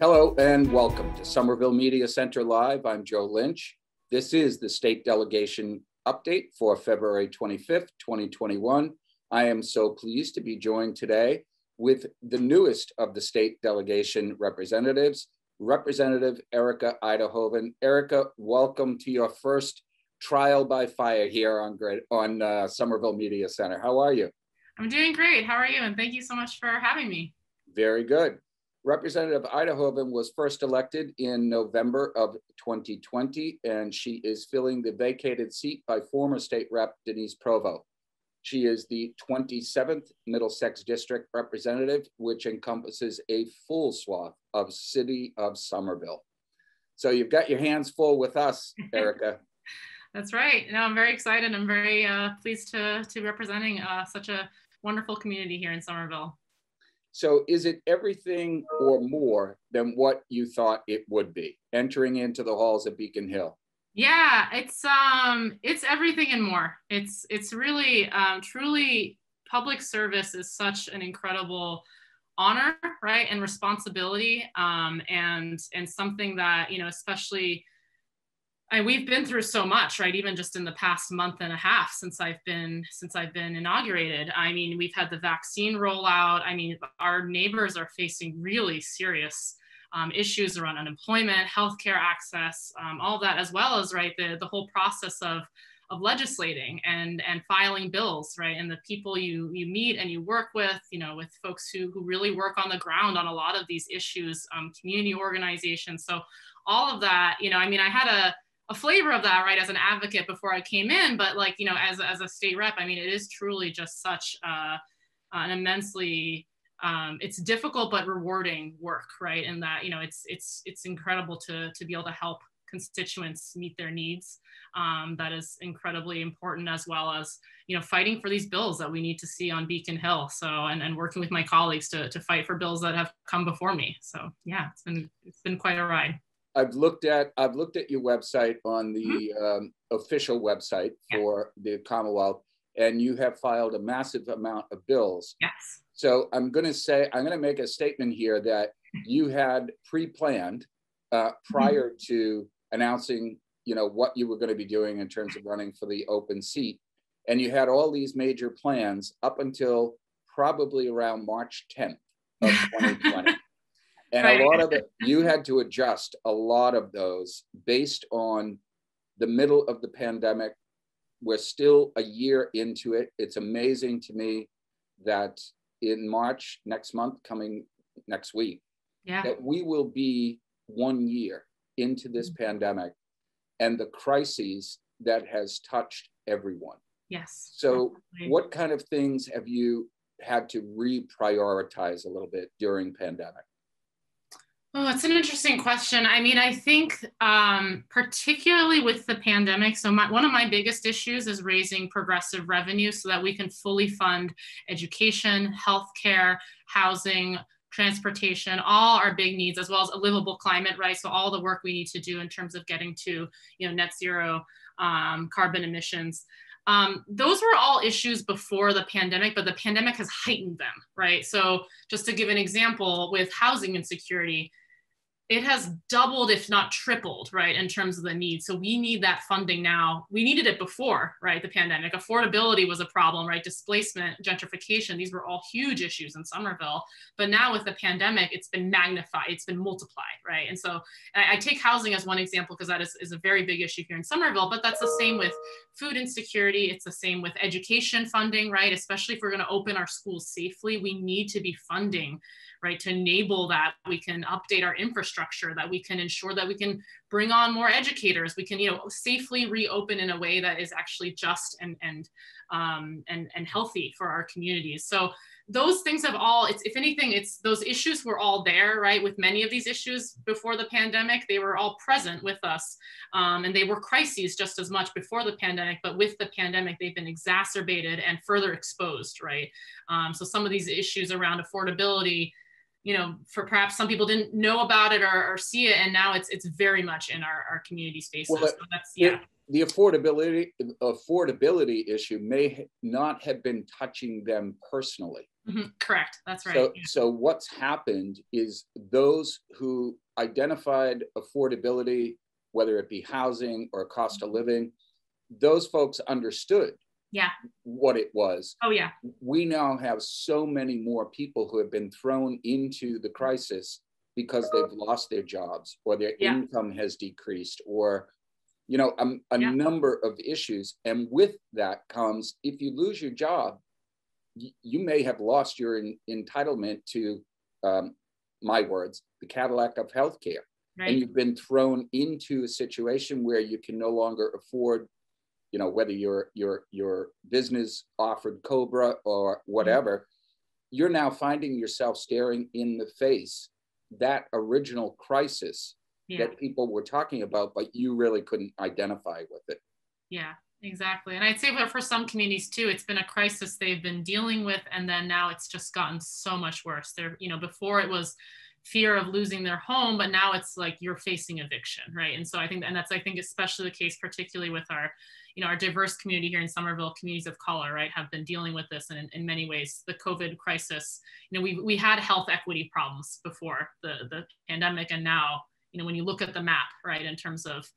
Hello and welcome to Somerville Media Center Live. I'm Joe Lynch. This is the state delegation update for February 25th, 2021. I am so pleased to be joined today with the newest of the state delegation representatives, Representative Erika Uyterhoeven. Erika, welcome to your first trial by fire here on, on uh, Somerville Media Center. How are you? I'm doing great. How are you? And thank you so much for having me. Very good. Representative Uyterhoeven was first elected in November of 2020, and she is filling the vacated seat by former state rep Denise Provo. She is the 27th Middlesex District Representative, which encompasses a full swath of city of Somerville. So you've got your hands full with us, Erika. That's right. No, I'm very excited. I'm very uh, pleased to, to be representing uh, such a wonderful community here in Somerville. So is it everything or more than what you thought it would be entering into the halls of Beacon Hill? Yeah, it's um it's everything and more. It's it's really um truly public service is such an incredible honor, right? And responsibility um and and something that, you know, especially I, we've been through so much, right? Even just in the past month and a half since I've been since I've been inaugurated. I mean, we've had the vaccine rollout. I mean, our neighbors are facing really serious um, issues around unemployment, healthcare access, um, all that, as well as right the the whole process of of legislating and and filing bills, right? And the people you you meet and you work with, you know, with folks who who really work on the ground on a lot of these issues, um, community organizations. So all of that, you know, I mean, I had a a flavor of that right as an advocate before i came in but like you know as, as a state rep i mean it is truly just such uh, an immensely um, it's difficult but rewarding work right and that you know it's it's it's incredible to to be able to help constituents meet their needs. Um, that is incredibly important as well as you know fighting for these bills that we need to see on beacon hill. So and, and working with my colleagues to, to fight for bills that have come before me. So yeah it's been it's been quite a ride I've looked at I've looked at your website on the mm-hmm. um, official website for yeah. the Commonwealth, and you have filed a massive amount of bills. Yes. So I'm going to say I'm going to make a statement here that you had pre-planned uh, mm-hmm. prior mm-hmm. to announcing, you know, what you were going to be doing in terms of running for the open seat, and you had all these major plans up until probably around March 10th of 2020. And right. a lot of it, you had to adjust a lot of those based on the middle of the pandemic. We're still a year into it. It's amazing to me that in March next month, coming next week, yeah. that we will be one year into this mm-hmm. pandemic and the crises that has touched everyone. Yes. So, definitely. what kind of things have you had to reprioritize a little bit during pandemic? Oh, it's an interesting question. I mean, I think um, particularly with the pandemic, so my, one of my biggest issues is raising progressive revenue so that we can fully fund education, healthcare, housing, transportation, all our big needs, as well as a livable climate, right? So all the work we need to do in terms of getting to, you know, net zero um, carbon emissions. Um, those were all issues before the pandemic, but the pandemic has heightened them, right? So just to give an example with housing insecurity, it has doubled if not tripled right in terms of the need. So we need that funding now. We needed it before right the pandemic. Affordability was a problem right? Displacement gentrification these were all huge issues in somerville. But now with the pandemic it's been magnified it's been multiplied right? And so i, I take housing as one example because that is, is a very big issue here in somerville but that's the same with food insecurity. It's the same with education funding right? Especially if we're going to open our schools safely we need to be funding right? To enable that, we can update our infrastructure, that we can ensure that we can bring on more educators, we can, you know, safely reopen in a way that is actually just and and um, and and healthy for our communities. So those things have all it's if anything it's those issues were all there right? With many of these issues before the pandemic they were all present with us. Um, and they were crises just as much before the pandemic but with the pandemic they've been exacerbated and further exposed right? Um, so some of these issues around affordability you know, for perhaps some people didn't know about it or, or see it, and now it's it's very much in our, our community spaces. Well, so that's yeah. the affordability affordability issue may not have been touching them personally. Mm-hmm. Correct. That's right. So, yeah. so what's happened is those who identified affordability, whether it be housing or cost of mm-hmm. living, those folks understood yeah. what it was. Oh yeah. We now have so many more people who have been thrown into the crisis because they've lost their jobs or their yeah. income has decreased or you know a, a yeah. number of issues and with that comes if you lose your job you may have lost your in, entitlement to um, my words the cadillac of healthcare right. and you've been thrown into a situation where you can no longer afford you know whether your your your business offered cobra or whatever you're now finding yourself staring in the face that original crisis yeah. that people were talking about but you really couldn't identify with it. Yeah exactly. And i'd say for some communities too it's been a crisis they've been dealing with and then now it's just gotten so much worse. They're you know before it was fear of losing their home but now it's like you're facing eviction right and so i think and that's i think especially the case particularly with our you know, our diverse community here in Somerville, communities of color, right, have been dealing with this. And in, in many ways, the COVID crisis, you know, we, we had health equity problems before the, the pandemic. And now, you know, when you look at the map, right, in terms of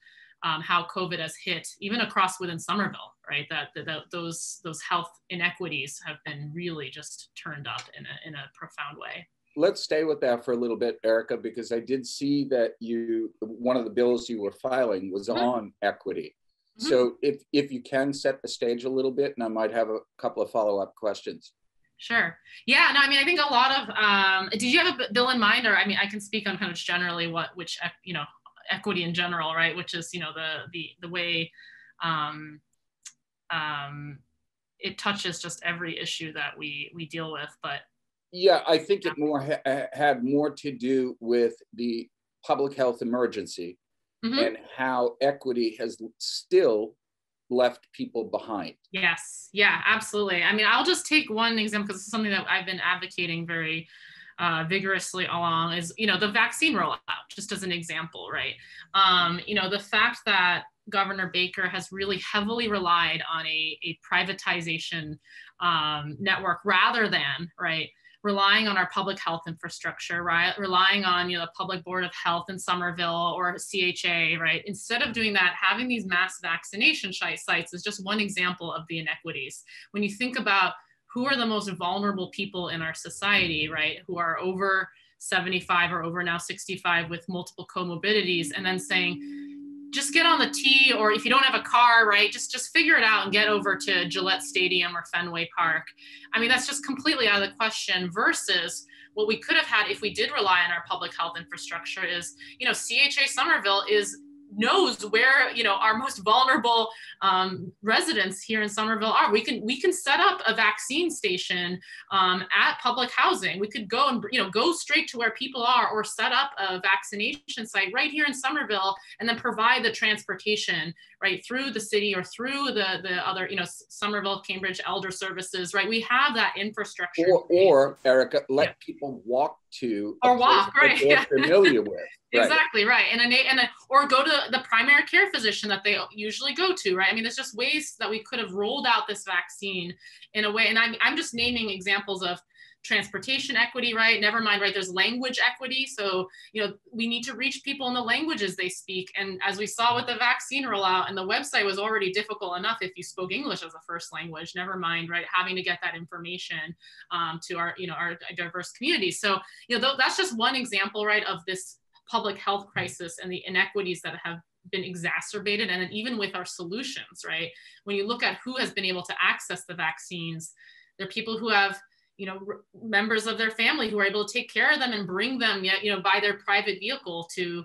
um, how COVID has hit, even across within Somerville, right, that, that, that, those, those health inequities have been really just turned up in a, in a profound way let's stay with that for a little bit, Erika, because I did see that you one of the bills you were filing was mm-hmm. on equity. Mm-hmm. So if if you can set the stage a little bit, and I might have a couple of follow up questions. Sure. Yeah. No. I mean, I think a lot of. Um, did you have a bill in mind, or I mean, I can speak on kind of generally what which you know equity in general, right? Which is you know the the the way um, um, it touches just every issue that we we deal with, but. Yeah, I think it more ha- had more to do with the public health emergency mm-hmm. and how equity has still left people behind. Yes, yeah, absolutely. I mean, I'll just take one example because it's something that I've been advocating very uh, vigorously along is, you know, the vaccine rollout, just as an example, right? Um, you know, the fact that Governor Baker has really heavily relied on a, a privatization um, network rather than, right, relying on our public health infrastructure, right? Relying on you know the public board of health in Somerville or CHA, right? Instead of doing that, having these mass vaccination sites is just one example of the inequities. When you think about who are the most vulnerable people in our society, right? Who are over 75 or over now 65 with multiple comorbidities, and then saying, just get on the T or if you don't have a car, right, just just figure it out and get over to Gillette Stadium or Fenway Park. I mean, that's just completely out of the question versus what we could have had if we did rely on our public health infrastructure is, you know, CHA Somerville is knows where you know our most vulnerable um, residents here in Somerville are. We can we can set up a vaccine station um, at public housing. We could go and you know go straight to where people are, or set up a vaccination site right here in Somerville, and then provide the transportation right through the city or through the the other you know Somerville Cambridge Elder Services. Right, we have that infrastructure. Or, or Erika, let yeah. people walk to or walk right. They're familiar with. Right. Exactly right, and a, and a, or go to the primary care physician that they usually go to, right? I mean, there's just ways that we could have rolled out this vaccine in a way, and I'm I'm just naming examples of transportation equity, right? Never mind, right? There's language equity. So, you know, we need to reach people in the languages they speak. And as we saw with the vaccine rollout, and the website was already difficult enough if you spoke English as a first language, never mind, right? Having to get that information um, to our, you know, our diverse communities. So, you know, that's just one example, right, of this public health crisis and the inequities that have been exacerbated and then even with our solutions right when you look at who has been able to access the vaccines they're people who have you know members of their family who are able to take care of them and bring them yet you know by their private vehicle to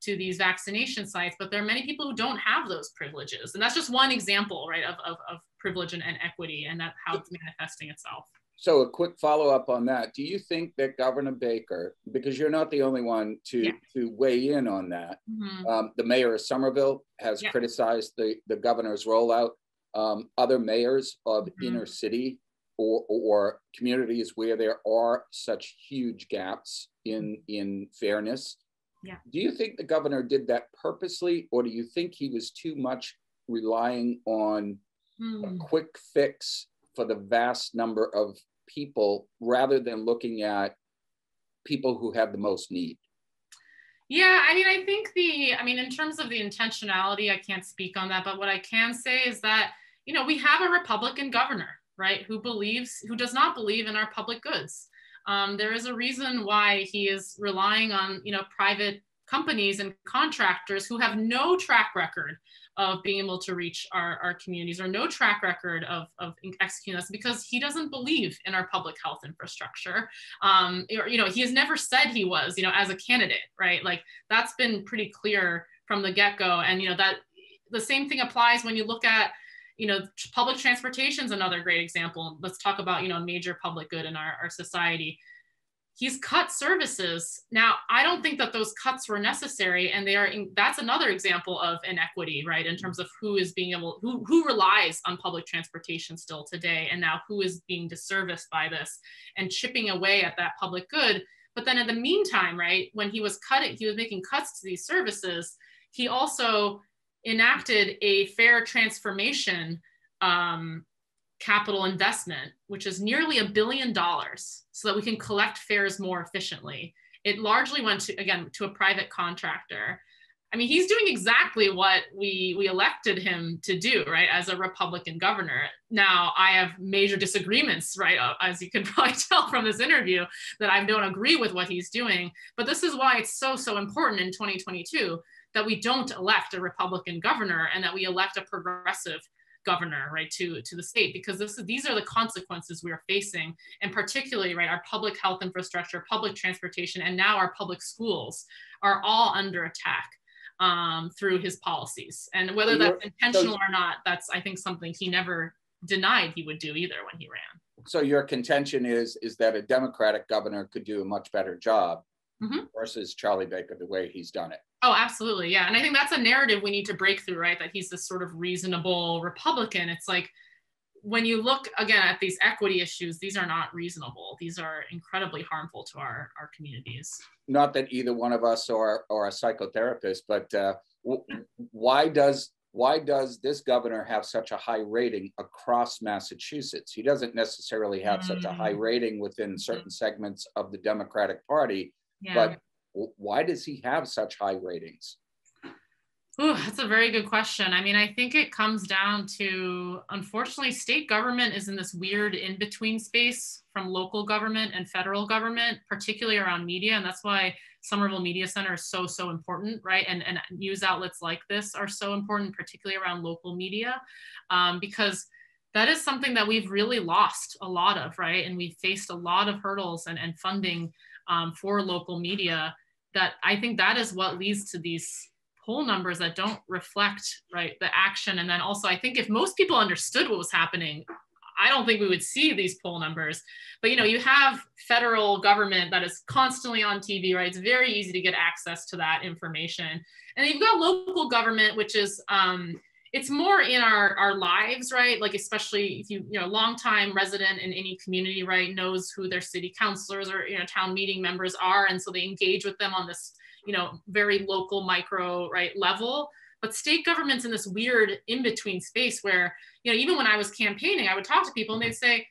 to these vaccination sites but there are many people who don't have those privileges and that's just one example right of, of, of privilege and, and equity and that how it's manifesting itself so a quick follow up on that do you think that governor baker because you're not the only one to yeah. to weigh in on that mm-hmm. um, the mayor of somerville has yeah. criticized the the governor's rollout um, other mayors of mm-hmm. inner city or, or communities where there are such huge gaps in in fairness. Yeah. Do you think the governor did that purposely, or do you think he was too much relying on mm. a hmm. quick fix for the vast number of people rather than looking at people who have the most need? Yeah, I mean, I think the, I mean, in terms of the intentionality, I can't speak on that. But what I can say is that, you know, we have a Republican governor, right, who believes, who does not believe in our public goods. Um, there is a reason why he is relying on, you know, private companies and contractors who have no track record of being able to reach our, our communities or no track record of, of executing this because he doesn't believe in our public health infrastructure. Um, or, you know, he has never said he was, you know, as a candidate, right? Like that's been pretty clear from the get-go. And, you know, that the same thing applies when you look at, you know, public transportation is another great example. Let's talk about, you know, major public good in our, our society. He's cut services. Now i don't think that those cuts were necessary and they are in, that's another example of inequity right in terms of who is being able who, who relies on public transportation still today and now who is being disserviced by this and chipping away at that public good. But then in the meantime right when he was cutting he was making cuts to these services he also enacted a fare transformation um, capital investment, which is nearly a billion dollars, so that we can collect fares more efficiently. It largely went to, again, to a private contractor. I mean, he's doing exactly what we, we elected him to do, right, as a Republican governor. Now, I have major disagreements, right, uh, as you can probably tell from this interview, that I don't agree with what he's doing. But this is why it's so, so important in 2022 that we don't elect a Republican governor and that we elect a progressive governor right to to the state because this is, these are the consequences we are facing and particularly right our public health infrastructure public transportation and now our public schools are all under attack um, through his policies. And whether that's intentional or not that's i think something he never denied he would do either when he ran. So your contention is is that a democratic governor could do a much better job mm-hmm. versus charlie baker the way he's done it Oh, absolutely. Yeah. And I think that's a narrative we need to break through, right? That he's this sort of reasonable Republican. It's like when you look again at these equity issues, these are not reasonable. These are incredibly harmful to our, our communities. Not that either one of us are, are a psychotherapist, but uh, why does why does this governor have such a high rating across Massachusetts? He doesn't necessarily have mm. such a high mm. rating within certain segments of the Democratic Party, yeah. but why does he have such high ratings? Ooh, that's a very good question. I mean, I think it comes down to unfortunately, state government is in this weird in between space from local government and federal government, particularly around media. And that's why Somerville Media Center is so, so important, right? And, and news outlets like this are so important, particularly around local media, um, because that is something that we've really lost a lot of, right? And we faced a lot of hurdles and, and funding um, for local media that I think that is what leads to these poll numbers that don't reflect right the action. And then also i think if most people understood what was happening i don't think we would see these poll numbers. But you know you have federal government that is constantly on tv right? It's very easy to get access to that information. And you've got local government which is um, it's more in our our lives right? Like especially if you you know long time resident in any community right knows who their city councilors or you know town meeting members are and so they engage with them on this you know very local micro right level. But state government's in this weird in between space where you know even when i was campaigning i would talk to people and they'd say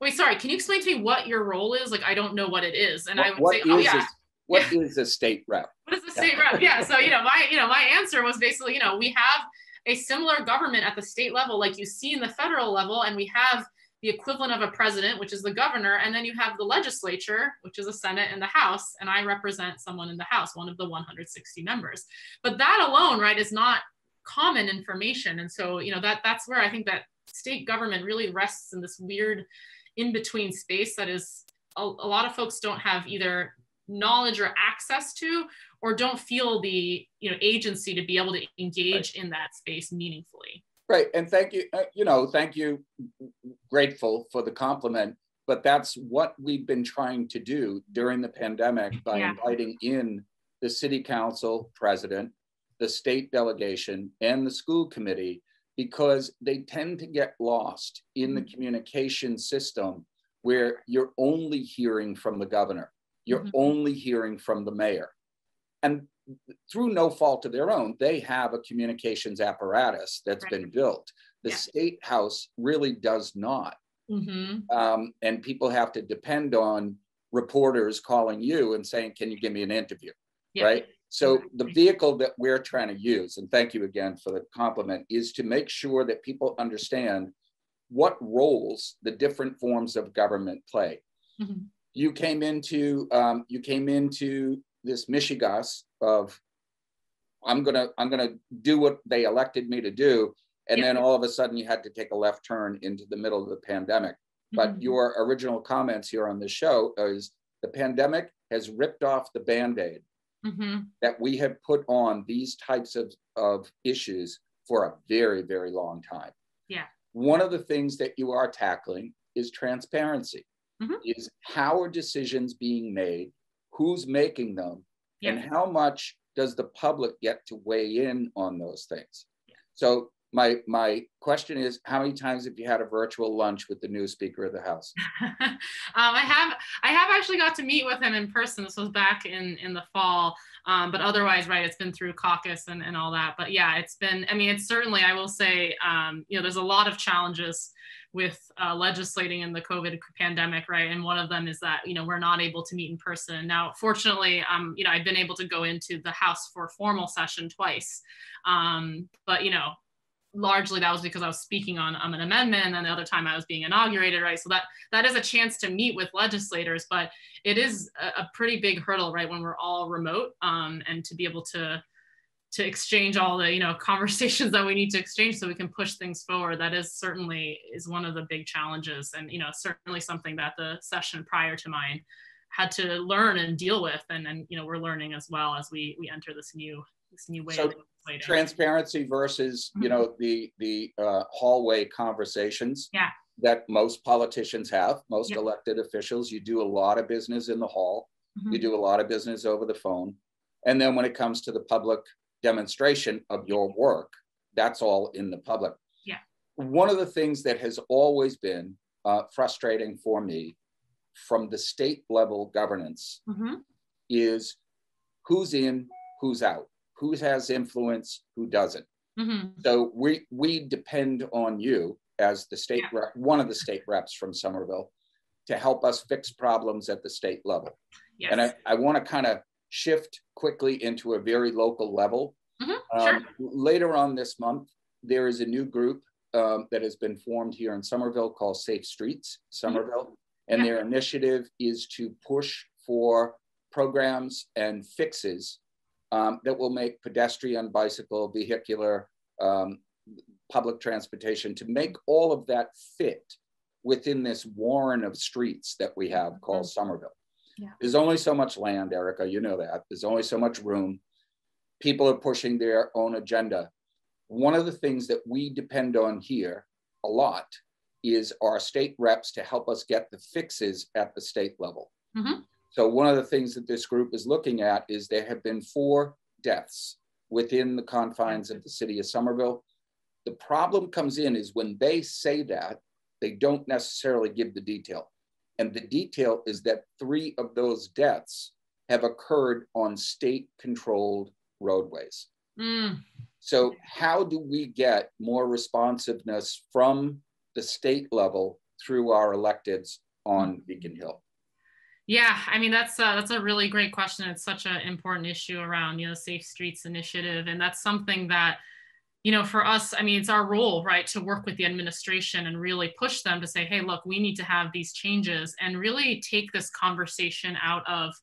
wait sorry can you explain to me what your role is? Like i don't know what it is. And what, i would say oh yeah. what is a state rep? What is a state rep? Yeah so you know my you know my answer was basically you know we have a similar government at the state level, like you see in the federal level, and we have the equivalent of a president, which is the governor, and then you have the legislature, which is a Senate and the House, and I represent someone in the House, one of the 160 members. But that alone, right, is not common information, and so you know that that's where I think that state government really rests in this weird in-between space that is a, a lot of folks don't have either knowledge or access to or don't feel the you know agency to be able to engage right. in that space meaningfully right and thank you uh, you know thank you grateful for the compliment but that's what we've been trying to do during the pandemic by yeah. inviting in the city council president the state delegation and the school committee because they tend to get lost in the mm-hmm. communication system where you're only hearing from the governor you're mm-hmm. only hearing from the mayor and through no fault of their own, they have a communications apparatus that's right. been built. The yeah. state house really does not. mm-hmm. um, and people have to depend on reporters calling you and saying, "Can you give me an interview?" Yeah. Right. So the vehicle that we're trying to use, and thank you again for the compliment, is to make sure that people understand what roles the different forms of government play. Mm-hmm. You came into um, you came into this mishigas of I'm gonna I'm gonna do what they elected me to do, and then all of a sudden you had to take a left turn into the middle of the pandemic. Mm-hmm. But your original comments here on the show is the pandemic has ripped off the band-aid mm-hmm. that we have put on these types of, of issues for a very, very long time. Yeah. One of the things that you are tackling is transparency. Mm-hmm. Is how are decisions being made? Who's making them? Yeah. And how much does the public get to weigh in on those things? Yeah. So my my question is how many times have you had a virtual lunch with the new speaker of the house um, i have i have actually got to meet with him in person this was back in in the fall um, but otherwise right it's been through caucus and, and all that but yeah it's been i mean it's certainly i will say um, you know there's a lot of challenges with uh, legislating in the COVID pandemic, right? And one of them is that you know we're not able to meet in person. Now, fortunately, um, you know I've been able to go into the House for formal session twice, um, but you know largely that was because I was speaking on um, an amendment and the other time I was being inaugurated, right? So that that is a chance to meet with legislators, but it is a, a pretty big hurdle, right? When we're all remote um, and to be able to to exchange all the you know conversations that we need to exchange so we can push things forward that is certainly is one of the big challenges and you know certainly something that the session prior to mine had to learn and deal with and then you know we're learning as well as we we enter this new this new way so transparency versus mm-hmm. you know the the uh, hallway conversations yeah. that most politicians have most yep. elected officials you do a lot of business in the hall mm-hmm. you do a lot of business over the phone and then when it comes to the public demonstration of your work that's all in the public yeah one of the things that has always been uh, frustrating for me from the state level governance mm-hmm. is who's in who's out who has influence, who doesn't. Mm-hmm. So we we depend on you as the state yeah. rep, one of the state reps from Somerville, to help us fix problems at the state level. Yes. And I, I want to kind of shift quickly into a very local level. Mm-hmm. Um, sure. Later on this month, there is a new group um, that has been formed here in Somerville called Safe Streets Somerville. Mm-hmm. And yeah. their initiative is to push for programs and fixes um, that will make pedestrian, bicycle, vehicular, um, public transportation to make all of that fit within this warren of streets that we have called mm-hmm. Somerville. Yeah. There's only so much land, Erika, you know that. There's only so much room. People are pushing their own agenda. One of the things that we depend on here a lot is our state reps to help us get the fixes at the state level. Mm-hmm. So one of the things that this group is looking at is there have been four deaths within the confines of the city of Somerville. The problem comes in is when they say that, they don't necessarily give the detail. And the detail is that three of those deaths have occurred on state controlled roadways. Mm. So, how do we get more responsiveness from the state level through our electeds on Beacon Hill? Yeah, I mean that's uh, that's a really great question. It's such an important issue around you know Safe Streets Initiative, and that's something that you know for us, I mean it's our role, right, to work with the administration and really push them to say, hey, look, we need to have these changes, and really take this conversation out of,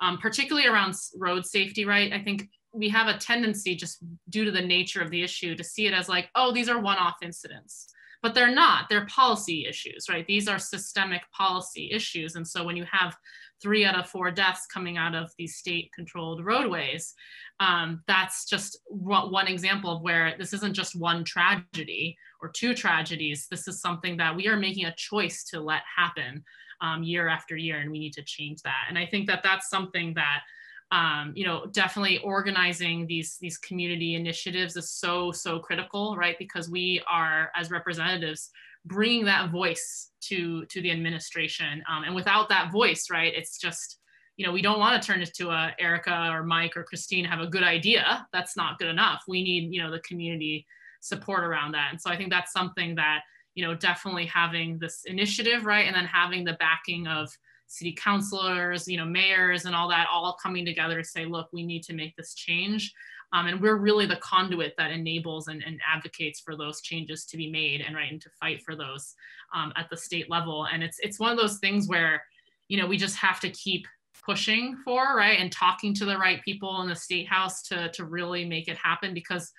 um, particularly around road safety, right? I think we have a tendency just due to the nature of the issue to see it as like, oh, these are one-off incidents. But they're not. They're policy issues right? These are systemic policy issues. And so when you have three out of four deaths coming out of these state controlled roadways. Um, that's just one example of where this isn't just one tragedy or two tragedies. This is something that we are making a choice to let happen um, year after year and we need to change that. And i think that that's something that um, you know, definitely organizing these these community initiatives is so so critical, right? Because we are as representatives bringing that voice to to the administration, um, and without that voice, right, it's just you know we don't want to turn it to a Erika or Mike or Christine have a good idea. That's not good enough. We need you know the community support around that, and so I think that's something that you know, definitely having this initiative, right? And then having the backing of city councilors, you know, mayors and all that all coming together to say, look, we need to make this change. Um, and we're really the conduit that enables and, and, advocates for those changes to be made and right and to fight for those um, at the state level. And it's it's one of those things where, you know, we just have to keep pushing for right and talking to the right people in the state house to to really make it happen because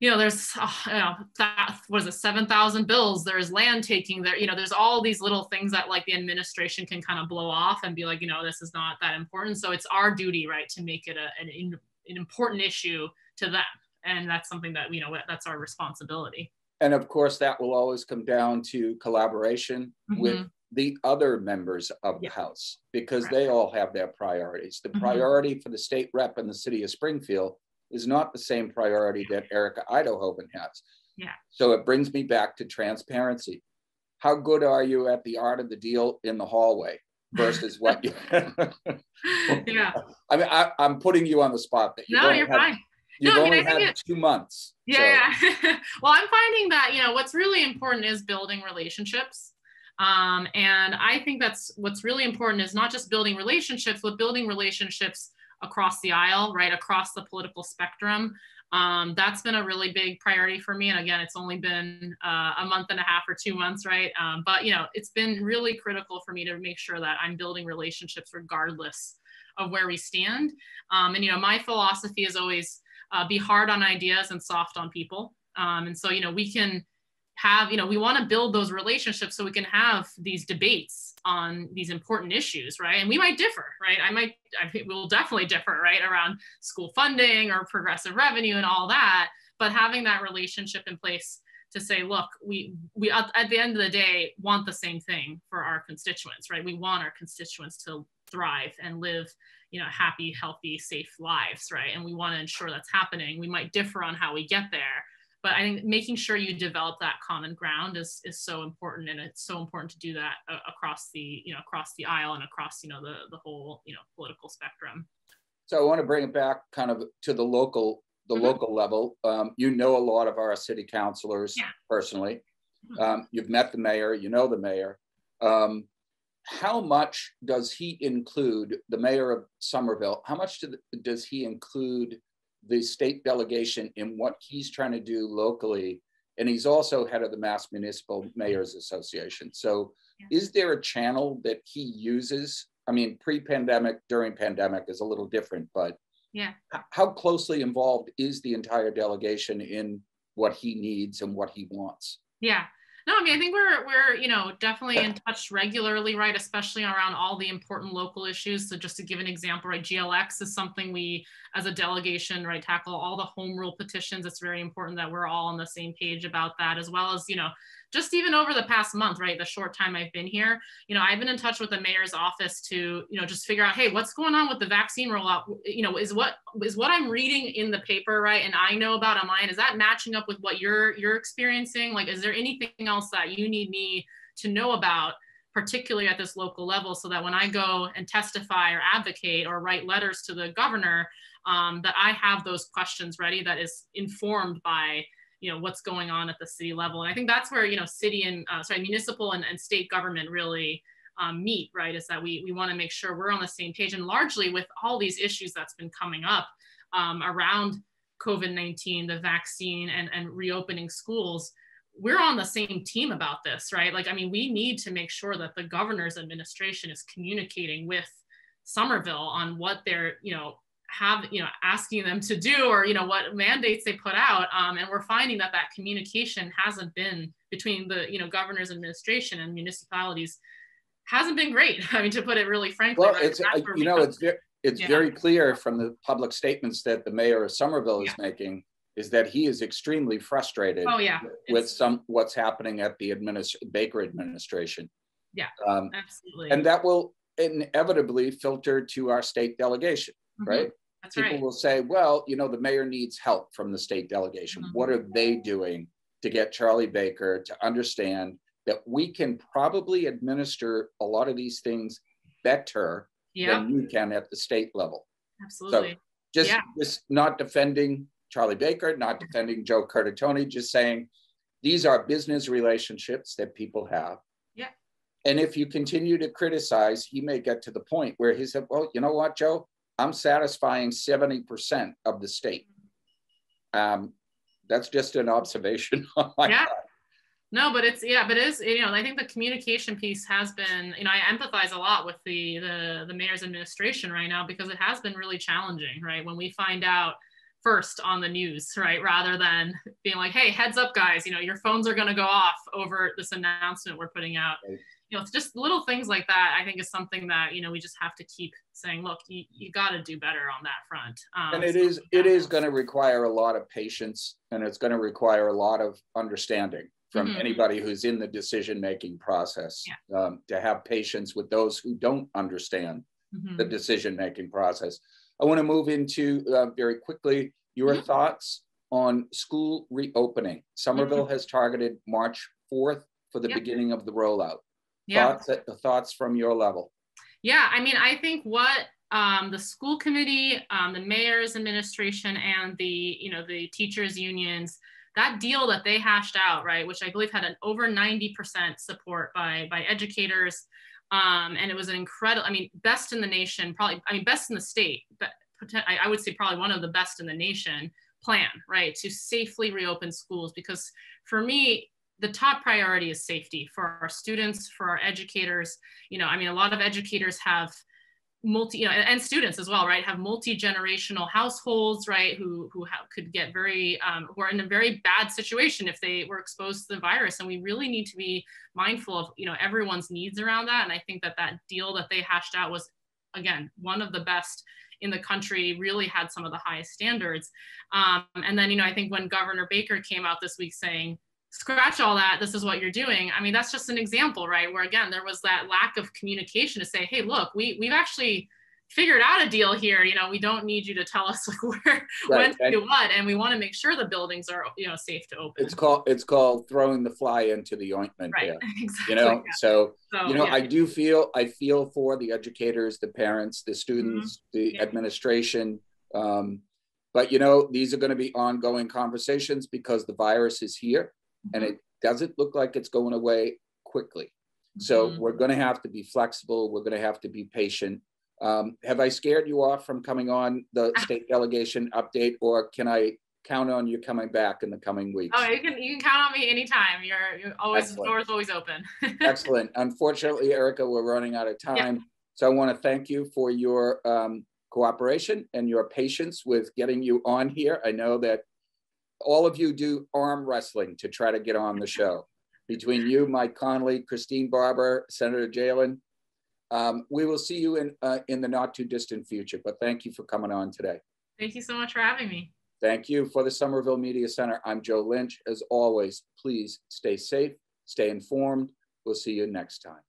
you know, there's, oh, you know, that was a 7,000 bills, there's land taking there, you know, there's all these little things that like the administration can kind of blow off and be like, you know, this is not that important. So it's our duty, right, to make it a, an, an important issue to them. And that's something that, you know, that's our responsibility. And of course, that will always come down to collaboration mm-hmm. with the other members of the House because right. they all have their priorities. The mm-hmm. priority for the state rep in the city of Springfield is not the same priority that Erika Uyterhoeven has. Yeah. So it brings me back to transparency. How good are you at the art of the deal in the hallway versus what you? yeah. I mean, I, am putting you on the spot. That you no, you're had, fine. You've no, only I mean, had it, two months. Yeah. So. well, I'm finding that you know what's really important is building relationships. Um, and I think that's what's really important is not just building relationships, but building relationships across the aisle, right across the political spectrum. Um, that's been a really big priority for me. And again, it's only been uh, a month and a half or two months, right? Um, but you know, it's been really critical for me to make sure that I'm building relationships regardless of where we stand. Um, and you know, my philosophy is always uh, be hard on ideas and soft on people. Um, and so you know, we can have you know we want to build those relationships so we can have these debates on these important issues right? And we might differ right? I might i will definitely differ right around school funding or progressive revenue and all that. But having that relationship in place to say look we we at, at the end of the day want the same thing for our constituents right? We want our constituents to thrive and live you know happy healthy safe lives right? And we want to ensure that's happening. We might differ on how we get there but I think making sure you develop that common ground is is so important, and it's so important to do that uh, across the you know across the aisle and across you know the the whole you know political spectrum. So I want to bring it back kind of to the local the mm-hmm. local level. Um, you know a lot of our city councilors yeah. personally. Mm-hmm. Um, you've met the mayor. You know the mayor. Um, how much does he include the mayor of Somerville? How much do the, does he include the state delegation in what he's trying to do locally. And he's also head of the Mass Municipal Mayors Association. So yeah. is there a channel that he uses? I mean, pre-pandemic, during pandemic is a little different, but yeah. how closely involved is the entire delegation in what he needs and what he wants? Yeah. No, I mean, I think we're we're you know definitely in touch regularly, right? Especially around all the important local issues. So just to give an example, right, GLX is something we, as a delegation, right, tackle all the home rule petitions. It's very important that we're all on the same page about that, as well as you know just even over the past month, right, the short time I've been here, you know, I've been in touch with the mayor's office to, you know, just figure out, hey, what's going on with the vaccine rollout? You know, is what is what I'm reading in the paper, right, and I know about online, is that matching up with what you're you're experiencing? Like, is there anything else that you need me to know about? particularly at this local level, so that when I go and testify or advocate or write letters to the governor, um, that I have those questions ready that is informed by you know what's going on at the city level. And i think that's where you know city and uh, sorry municipal and, and state government really um, meet right is that we, we want to make sure we're on the same page. And largely with all these issues that's been coming up um, around covid-19 the vaccine and, and reopening schools we're on the same team about this right? Like i mean we need to make sure that the governor's administration is communicating with somerville on what they're you know have you know asking them to do or you know what mandates they put out um, and we're finding that that communication hasn't been between the you know governor's administration and municipalities hasn't been great i mean to put it really frankly well it's uh, you know it's very it's yeah. very clear from the public statements that the mayor of somerville is yeah. making is that he is extremely frustrated oh, yeah. with it's, some what's happening at the administ- baker administration yeah um, absolutely and that will inevitably filter to our state delegation mm-hmm. right that's people right. will say, well, you know, the mayor needs help from the state delegation. Mm-hmm. What are they doing to get Charlie Baker to understand that we can probably administer a lot of these things better yep. than you can at the state level? Absolutely. So just, yeah. just not defending Charlie Baker, not defending Joe Curtatone, just saying these are business relationships that people have. Yeah. And if you continue to criticize, he may get to the point where he said, well, you know what, Joe? I'm satisfying 70% of the state. Um, that's just an observation on my yeah. part. No, but it's yeah, but it is you know I think the communication piece has been you know I empathize a lot with the the the mayor's administration right now because it has been really challenging right when we find out first on the news right rather than being like hey heads up guys you know your phones are going to go off over this announcement we're putting out right. You know it's just little things like that I think is something that you know we just have to keep saying look you, you got to do better on that front um, and it so is it is going to require a lot of patience and it's going to require a lot of understanding from mm-hmm. anybody who's in the decision making process yeah. um, to have patience with those who don't understand mm-hmm. the decision making process. I want to move into uh, very quickly your mm-hmm. thoughts on school reopening. Somerville mm-hmm. has targeted March 4th for the beginning of the rollout. Yeah. Thoughts, at, the thoughts from your level. Yeah, I mean, I think what um, the school committee, um, the mayor's administration, and the you know the teachers unions that deal that they hashed out, right, which I believe had an over 90% support by, by educators. Um, and it was an incredible, I mean, best in the nation, probably, I mean, best in the state, but I would say probably one of the best in the nation plan, right, to safely reopen schools. Because for me, the top priority is safety for our students, for our educators. You know, I mean, a lot of educators have multi you know and, students as well right have multi-generational households right who who have, could get very um, who are in a very bad situation if they were exposed to the virus. And we really need to be mindful of you know everyone's needs around that. And i think that that deal that they hashed out was again one of the best in the country really had some of the highest standards. Um, and then you know i think when governor baker came out this week saying scratch all that this is what you're doing i mean that's just an example right where again there was that lack of communication to say hey look we we've actually figured out a deal here you know we don't need you to tell us like where right. when to do what and we want to make sure the buildings are you know safe to open it's called it's called throwing the fly into the ointment right exactly. you know yeah. so, so, you know yeah. i do feel i feel for the educators the parents the students mm-hmm. the yeah. administration um, but you know these are going to be ongoing conversations because the virus is here and it doesn't look like it's going away quickly. So mm-hmm. we're going to have to be flexible. We're going to have to be patient. Um, have I scared you off from coming on the state delegation update, or can I count on you coming back in the coming weeks? Oh, you can you can count on me anytime. You're, you're always Excellent. doors always open. Excellent. Unfortunately, Erika, we're running out of time. Yeah. So I want to thank you for your um, cooperation and your patience with getting you on here. I know that all of you do arm wrestling to try to get on the show. Between you, Mike Connolly, Christine Barber, Senator Jehlen, um, we will see you in, uh, in the not too distant future, but thank you for coming on today. Thank you so much for having me. Thank you for the Somerville Media Center. I'm Joe Lynch. As always, please stay safe, stay informed. We'll see you next time.